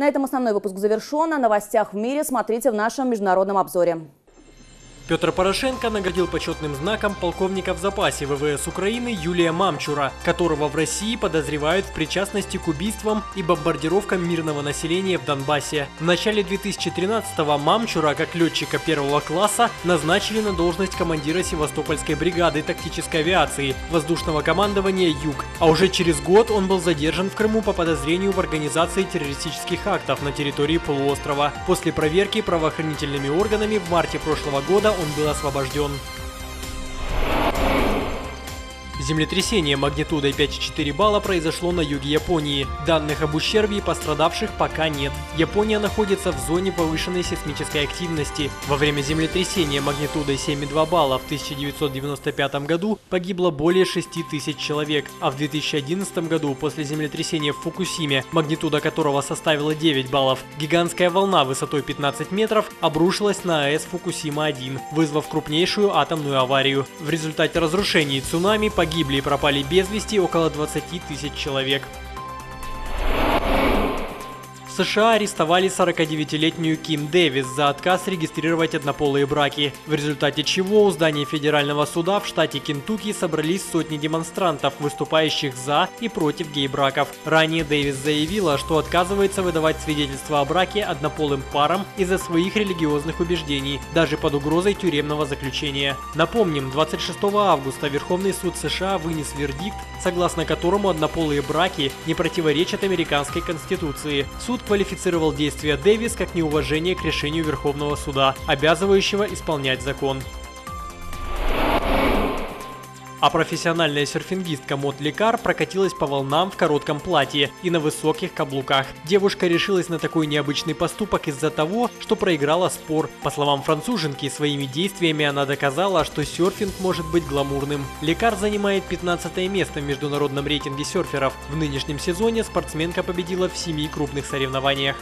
На этом основной выпуск завершен. О новостях в мире смотрите в нашем международном обзоре. Петр Порошенко наградил почетным знаком полковника в запасе ВВС Украины Юлия Мамчура, которого в России подозревают в причастности к убийствам и бомбардировкам мирного населения в Донбассе. В начале 2013-го Мамчура, как летчика первого класса, назначили на должность командира Севастопольской бригады тактической авиации воздушного командования «Юг». А уже через год он был задержан в Крыму по подозрению в организации террористических актов на территории полуострова. После проверки правоохранительными органами в марте прошлого года он был освобожден. Землетрясение магнитудой 5,4 балла произошло на юге Японии. Данных об ущербе и пострадавших пока нет. Япония находится в зоне повышенной сейсмической активности. Во время землетрясения магнитудой 7,2 балла в 1995 году погибло более 6 тысяч человек, а в 2011 году после землетрясения в Фукусиме, магнитуда которого составила 9 баллов, гигантская волна высотой 15 метров обрушилась на АЭС Фукусима-1, вызвав крупнейшую атомную аварию. В результате разрушений цунами погибли Погибли и пропали без вести около 20 тысяч человек. США арестовали 49-летнюю Ким Дэвис за отказ регистрировать однополые браки, в результате чего у здания федерального суда в штате Кентукки собрались сотни демонстрантов, выступающих за и против гей-браков. Ранее Дэвис заявила, что отказывается выдавать свидетельства о браке однополым парам из-за своих религиозных убеждений, даже под угрозой тюремного заключения. Напомним, 26 августа Верховный суд США вынес вердикт, согласно которому однополые браки не противоречат американской конституции. Суд квалифицировал действия Дэвис как неуважение к решению Верховного суда, обязывающего исполнять закон. А профессиональная серфингистка Мот Лекар прокатилась по волнам в коротком платье и на высоких каблуках. Девушка решилась на такой необычный поступок из-за того, что проиграла спор. По словам француженки, своими действиями она доказала, что серфинг может быть гламурным. Лекар занимает 15 место в международном рейтинге серферов. В нынешнем сезоне спортсменка победила в семи крупных соревнованиях.